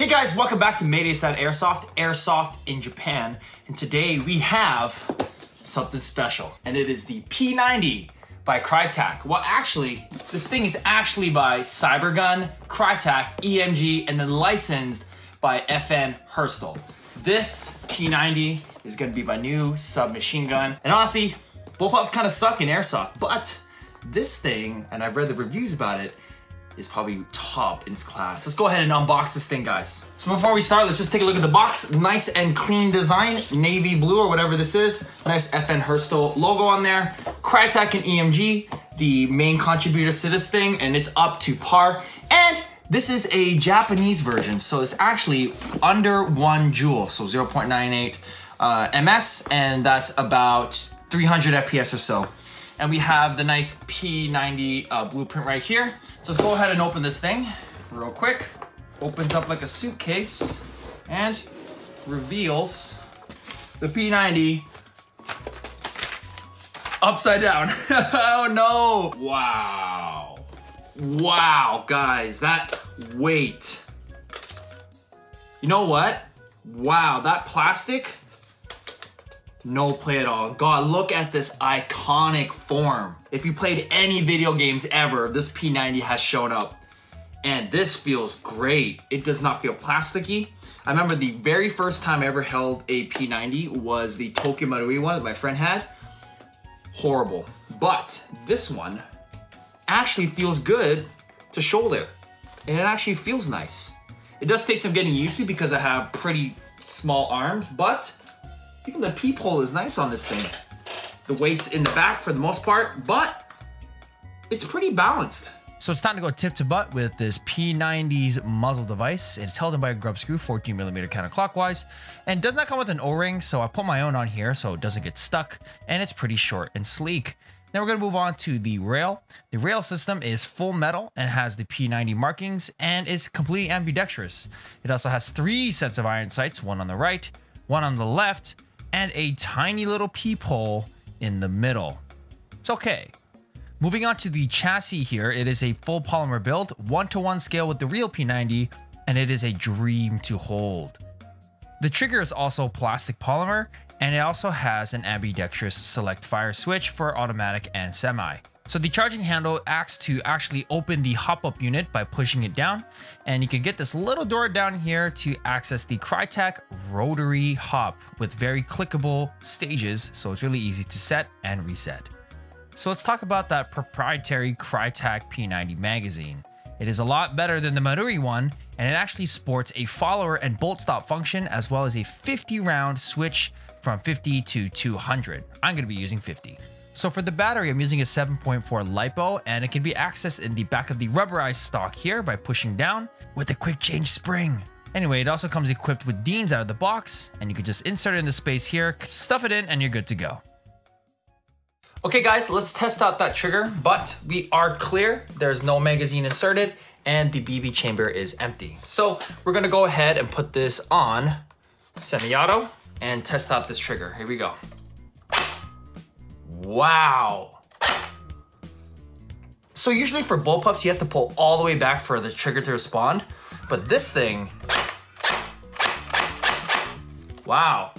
Hey guys, welcome back to Maydaysan Airsoft, Airsoft in Japan. And today we have something special, and it is the P90 by Krytac. Well, actually, this thing is actually by Cybergun, Krytac, EMG, and then licensed by FN Herstal. This P90 is gonna be my new submachine gun. And honestly, bullpups kind of suck in airsoft, but this thing, and I've read the reviews about it, is probably top in its class. Let's go ahead and unbox this thing, guys. So before we start, let's just take a look at the box. Nice and clean design, navy blue or whatever this is. Nice FN Herstal logo on there. Krytac and EMG, the main contributors to this thing, and it's up to par. And this is a Japanese version, so it's actually under one joule, so 0.98 uh, ms, and that's about 300 FPS or so and we have the nice P90 uh, blueprint right here. So let's go ahead and open this thing real quick. Opens up like a suitcase and reveals the P90 upside down. oh no! Wow. Wow, guys, that weight. You know what? Wow, that plastic no play at all. God, look at this iconic form. If you played any video games ever, this P90 has shown up. And this feels great. It does not feel plasticky. I remember the very first time I ever held a P90 was the Tokyo Marui one that my friend had. Horrible. But this one actually feels good to shoulder. And it actually feels nice. It does take some getting used to because I have pretty small arms, but even the peephole is nice on this thing. The weight's in the back for the most part, but it's pretty balanced. So it's time to go tip to butt with this P90's muzzle device. It's held in by a grub screw, 14 millimeter counterclockwise, and does not come with an O-ring, so I put my own on here so it doesn't get stuck, and it's pretty short and sleek. Now we're gonna move on to the rail. The rail system is full metal and has the P90 markings and is completely ambidextrous. It also has three sets of iron sights, one on the right, one on the left, and a tiny little peephole in the middle. It's okay. Moving on to the chassis here, it is a full polymer build, one-to-one -one scale with the real P90, and it is a dream to hold. The trigger is also plastic polymer, and it also has an ambidextrous select fire switch for automatic and semi. So the charging handle acts to actually open the hop-up unit by pushing it down. And you can get this little door down here to access the Krytac rotary hop with very clickable stages. So it's really easy to set and reset. So let's talk about that proprietary Krytac P90 magazine. It is a lot better than the Marui one, and it actually sports a follower and bolt stop function as well as a 50 round switch from 50 to 200. I'm going to be using 50. So for the battery, I'm using a 7.4 LiPo and it can be accessed in the back of the rubberized stock here by pushing down with a quick change spring. Anyway, it also comes equipped with Deans out of the box and you can just insert it in the space here, stuff it in and you're good to go. Okay guys, let's test out that trigger, but we are clear. There's no magazine inserted and the BB chamber is empty. So we're gonna go ahead and put this on semi-auto and test out this trigger. Here we go. Wow. So usually for bullpups, you have to pull all the way back for the trigger to respond. But this thing, wow.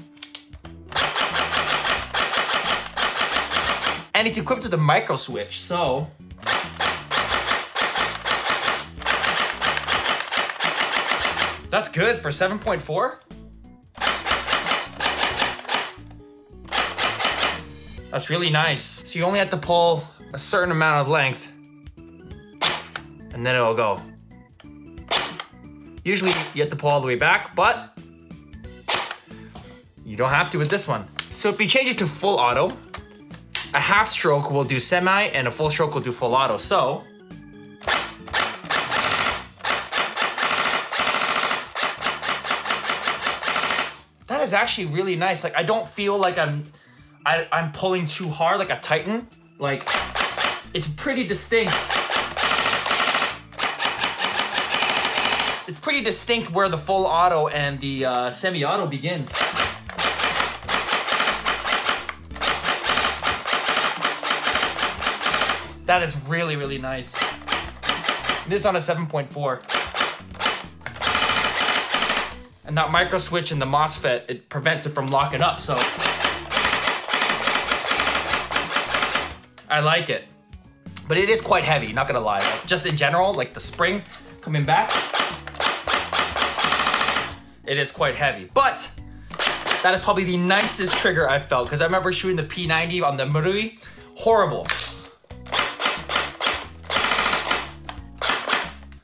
And it's equipped with a micro switch, so. That's good for 7.4. That's really nice. So you only have to pull a certain amount of length and then it'll go. Usually you have to pull all the way back, but you don't have to with this one. So if you change it to full auto, a half stroke will do semi and a full stroke will do full auto. So that is actually really nice. Like I don't feel like I'm I, I'm pulling too hard like a Titan. Like, it's pretty distinct. It's pretty distinct where the full auto and the uh, semi-auto begins. That is really, really nice. This is on a 7.4. And that micro switch and the MOSFET, it prevents it from locking up, so. I like it. But it is quite heavy, not gonna lie. Just in general, like the spring coming back, it is quite heavy. But that is probably the nicest trigger I've felt because I remember shooting the P90 on the Marui, horrible.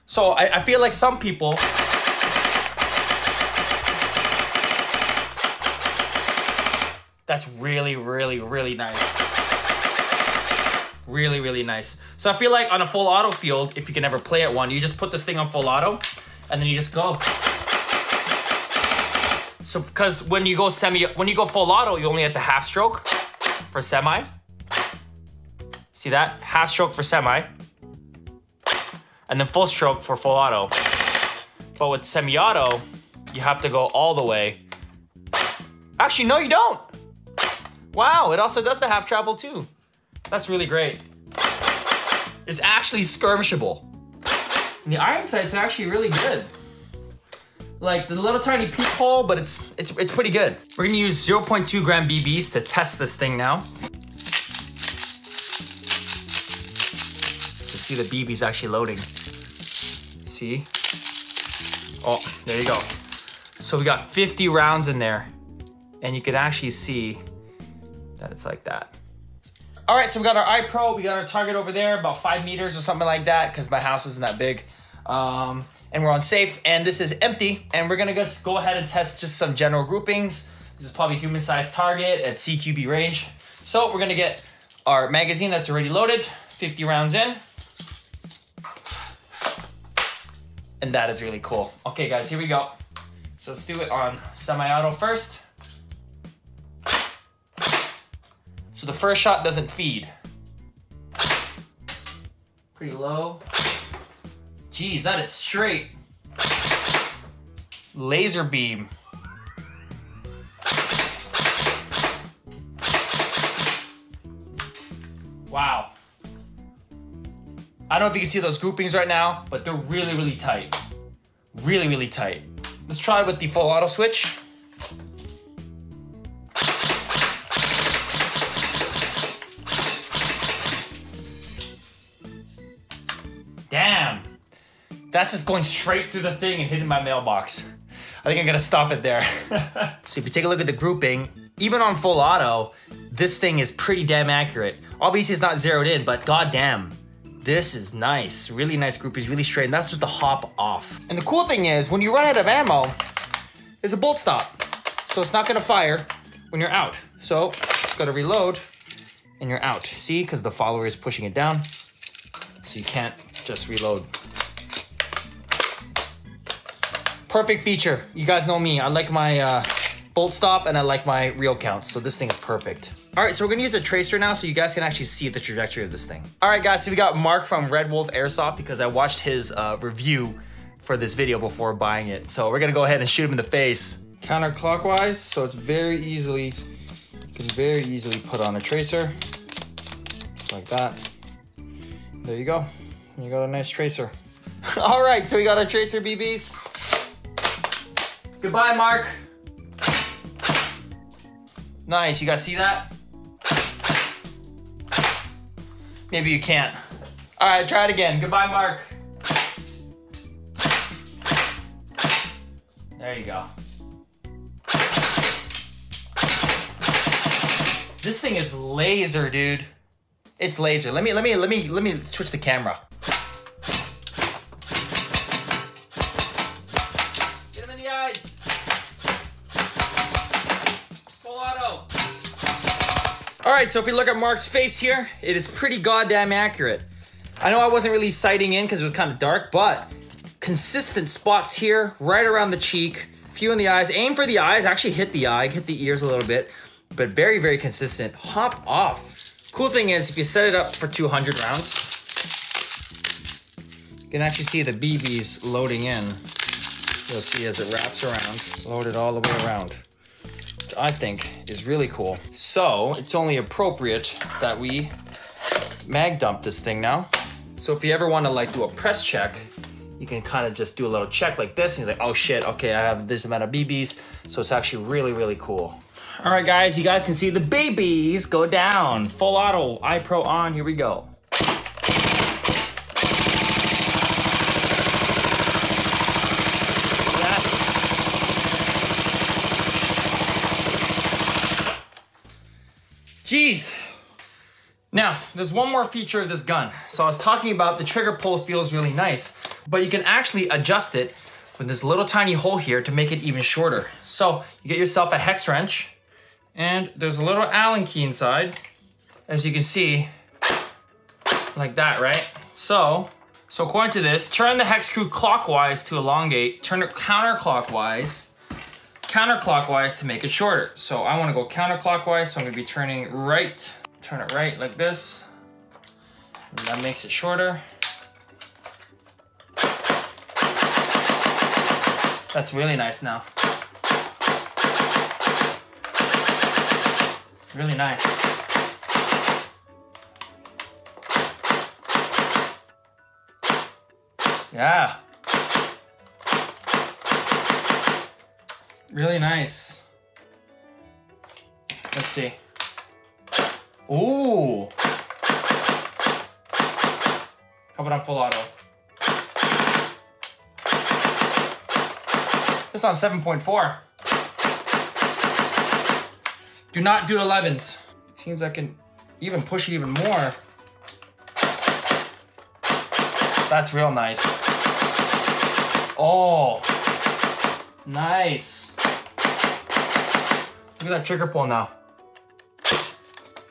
So I, I feel like some people That's really, really, really nice. Really, really nice. So I feel like on a full auto field, if you can ever play at one, you just put this thing on full auto and then you just go. So because when you go semi, when you go full auto, you only have the half stroke for semi. See that? Half stroke for semi. And then full stroke for full auto. But with semi-auto, you have to go all the way. Actually, no, you don't. Wow, it also does the half travel too. That's really great. It's actually skirmishable. And the iron sight's are actually really good. Like the little tiny peephole, but it's it's it's pretty good. We're gonna use 0.2 gram BBs to test this thing now. See the BBs actually loading. See? Oh, there you go. So we got 50 rounds in there, and you can actually see that it's like that. All right, so we got our iPro, we got our target over there, about five meters or something like that, because my house isn't that big. Um, and we're on safe, and this is empty, and we're gonna just go ahead and test just some general groupings. This is probably human-sized target at CQB range. So we're gonna get our magazine that's already loaded, 50 rounds in. And that is really cool. Okay guys, here we go. So let's do it on semi-auto first. So the first shot doesn't feed. Pretty low. Geez, that is straight. Laser beam. Wow. I don't know if you can see those groupings right now, but they're really, really tight. Really, really tight. Let's try with the full auto switch. That's just going straight through the thing and hitting my mailbox. I think I'm gonna stop it there. so if you take a look at the grouping, even on full auto, this thing is pretty damn accurate. Obviously it's not zeroed in, but goddamn, this is nice. Really nice groupings, really straight, and that's with the hop off. And the cool thing is, when you run out of ammo, there's a bolt stop. So it's not gonna fire when you're out. So, gotta reload, and you're out. See, because the follower is pushing it down. So you can't just reload. Perfect feature. You guys know me. I like my uh, bolt stop and I like my reel count. So this thing is perfect. All right, so we're gonna use a tracer now so you guys can actually see the trajectory of this thing. All right, guys, so we got Mark from Red Wolf Airsoft because I watched his uh, review for this video before buying it. So we're gonna go ahead and shoot him in the face. Counterclockwise, so it's very easily, you can very easily put on a tracer, just like that. There you go. You got a nice tracer. All right, so we got our tracer BBs. Goodbye, Mark. Nice, you guys see that? Maybe you can't. All right, try it again. Goodbye, Mark. There you go. This thing is laser, dude. It's laser. Let me let me let me let me switch the camera. Right, so if we look at Mark's face here, it is pretty goddamn accurate. I know I wasn't really sighting in because it was kind of dark, but consistent spots here, right around the cheek, few in the eyes. Aim for the eyes, actually hit the eye, hit the ears a little bit, but very, very consistent. Hop off. Cool thing is, if you set it up for 200 rounds, you can actually see the BBs loading in. You'll see as it wraps around, loaded all the way around. I think is really cool. So, it's only appropriate that we mag dump this thing now. So if you ever want to like do a press check, you can kind of just do a little check like this, and you're like, oh shit, okay, I have this amount of BBs. So it's actually really, really cool. All right, guys, you guys can see the BBs go down. Full auto, iPro on, here we go. Jeez. Now, there's one more feature of this gun. So I was talking about the trigger pull feels really nice, but you can actually adjust it with this little tiny hole here to make it even shorter. So you get yourself a hex wrench and there's a little Allen key inside. As you can see, like that, right? So, so according to this, turn the hex screw clockwise to elongate, turn it counterclockwise, counterclockwise to make it shorter. So I wanna go counterclockwise, so I'm gonna be turning right, turn it right like this. And that makes it shorter. That's really nice now. Really nice. Yeah. Really nice. Let's see. Ooh. How about on full auto? This on 7.4. Do not do 11s. It seems I can even push it even more. That's real nice. Oh, nice. Look at that trigger pull now.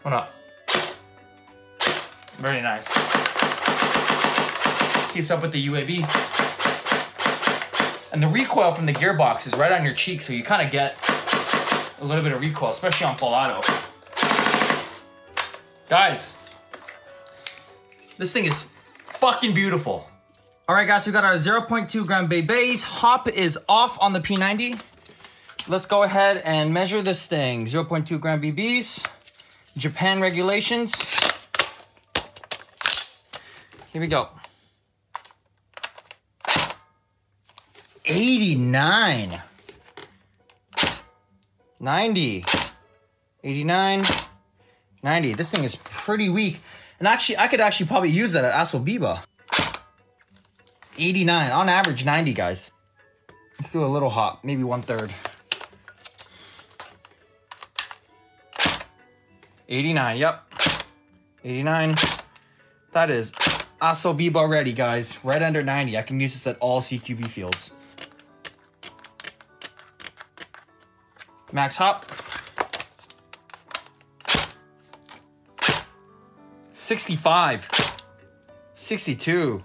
What up? Very nice. Keeps up with the UAV. And the recoil from the gearbox is right on your cheek, so you kind of get a little bit of recoil, especially on full auto. Guys, this thing is fucking beautiful. All right, guys, we got our 0.2 gram base. Hop is off on the P90. Let's go ahead and measure this thing. 0.2 gram BBs, Japan regulations. Here we go. 89. 90. 89. 90. This thing is pretty weak. And actually, I could actually probably use that at Asobiba. 89. On average, 90, guys. Let's do a little hop. Maybe one third. 89. Yep. 89. That is Asobiba ready, guys. Right under 90. I can use this at all CQB fields. Max hop. 65. 62.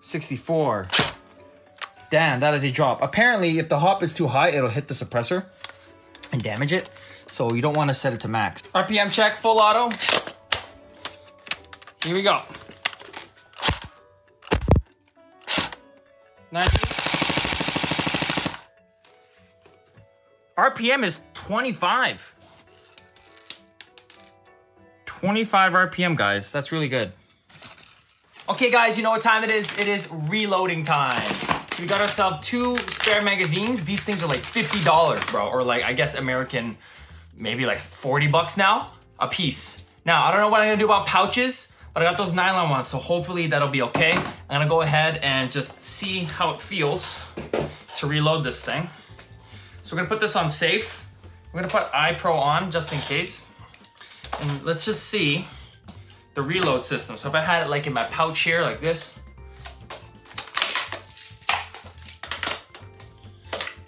64. Damn, that is a drop. Apparently, if the hop is too high, it'll hit the suppressor and damage it. So you don't want to set it to max. RPM check, full auto. Here we go. 90. RPM is 25. 25 RPM, guys. That's really good. Okay, guys, you know what time it is? It is reloading time. So we got ourselves two spare magazines. These things are like $50, bro. Or like, I guess American, maybe like 40 bucks now a piece. Now, I don't know what I'm gonna do about pouches, but I got those nylon ones, so hopefully that'll be okay. I'm gonna go ahead and just see how it feels to reload this thing. So we're gonna put this on safe. We're gonna put iPro on just in case. And let's just see the reload system. So if I had it like in my pouch here, like this,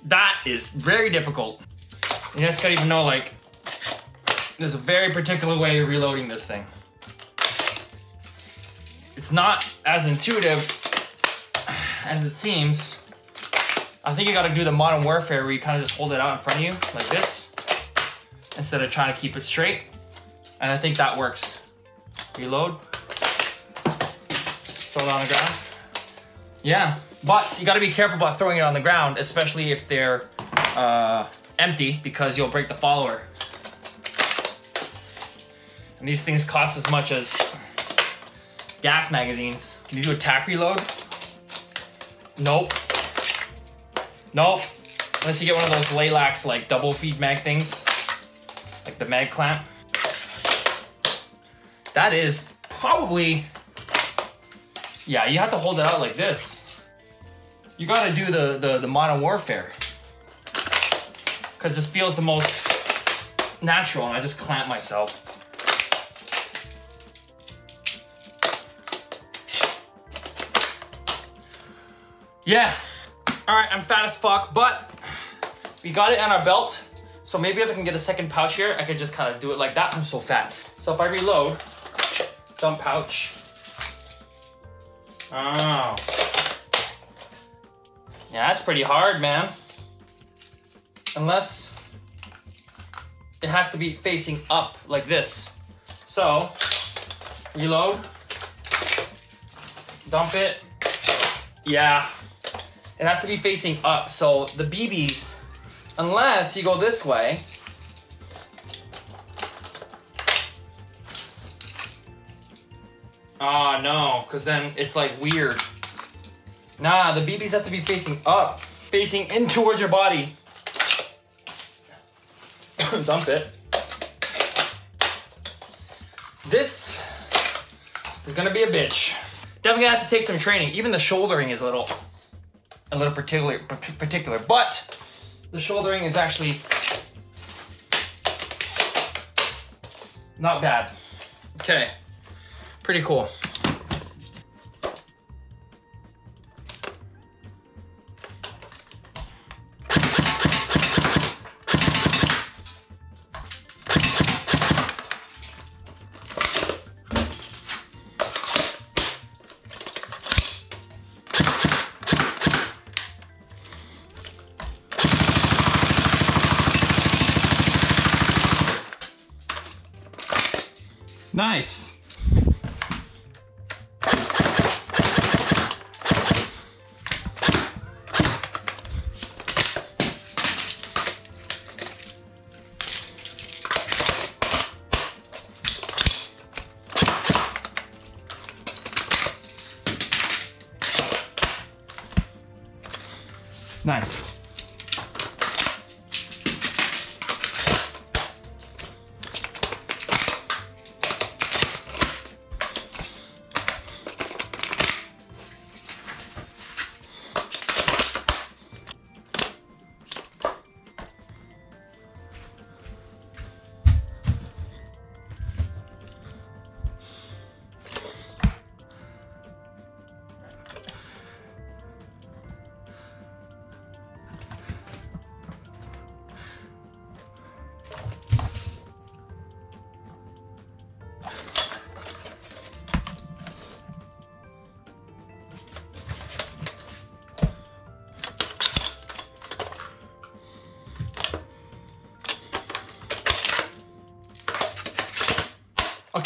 that is very difficult. You guys gotta even know like, there's a very particular way of reloading this thing. It's not as intuitive as it seems. I think you gotta do the Modern Warfare where you kind of just hold it out in front of you like this instead of trying to keep it straight. And I think that works. Reload. Just throw it on the ground. Yeah, but you gotta be careful about throwing it on the ground, especially if they're uh, empty because you'll break the follower. And these things cost as much as gas magazines. Can you do a tack reload? Nope. Nope. Unless you get one of those Laylax like double feed mag things. Like the mag clamp. That is probably, yeah, you have to hold it out like this. You gotta do the, the, the Modern Warfare. Cause this feels the most natural and I just clamp myself. Yeah. All right, I'm fat as fuck, but we got it on our belt. So maybe if I can get a second pouch here, I could just kind of do it like that. I'm so fat. So if I reload, dump pouch. Oh. Yeah, that's pretty hard, man. Unless it has to be facing up like this. So, reload, dump it. Yeah, it has to be facing up. So the BBs, unless you go this way, Ah, oh, no, because then it's like weird. Nah, the BBs have to be facing up, facing in towards your body. Dump it. This is gonna be a bitch. Definitely gonna have to take some training. Even the shouldering is a little, a little particular, particular, but the shouldering is actually not bad. Okay. Pretty cool. Nice.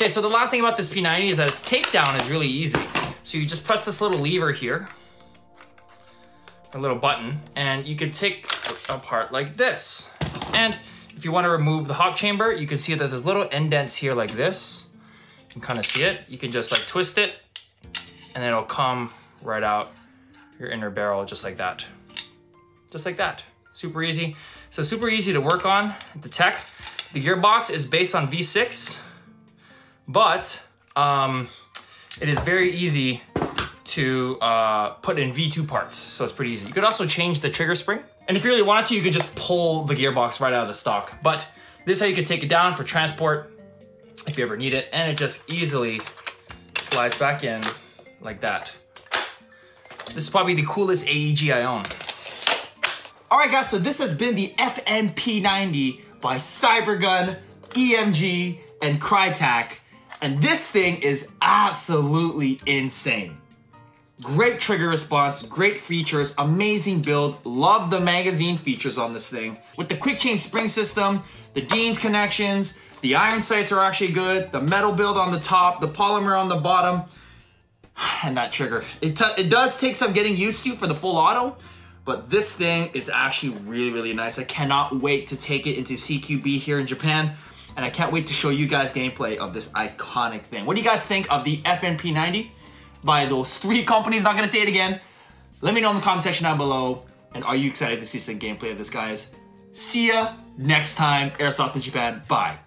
Okay, so the last thing about this P90 is that its takedown is really easy. So you just press this little lever here, a little button, and you can take apart like this. And if you want to remove the hop chamber, you can see that there's little indents here like this. You can kind of see it. You can just like twist it, and then it'll come right out your inner barrel just like that. Just like that. Super easy. So super easy to work on. The tech. The gearbox is based on V6 but um, it is very easy to uh, put in V2 parts, so it's pretty easy. You could also change the trigger spring, and if you really wanted to, you could just pull the gearbox right out of the stock. But this is how you could take it down for transport if you ever need it, and it just easily slides back in like that. This is probably the coolest AEG I own. All right, guys, so this has been the FNP90 by Cybergun, EMG, and Krytac. And this thing is absolutely insane. Great trigger response, great features, amazing build. Love the magazine features on this thing. With the quick change spring system, the Dean's connections, the iron sights are actually good, the metal build on the top, the polymer on the bottom, and that trigger. It, it does take some getting used to for the full auto, but this thing is actually really, really nice. I cannot wait to take it into CQB here in Japan and I can't wait to show you guys gameplay of this iconic thing. What do you guys think of the FNP90 by those three companies? Not gonna say it again. Let me know in the comment section down below. And are you excited to see some gameplay of this, guys? See ya next time. Airsoft in Japan. Bye.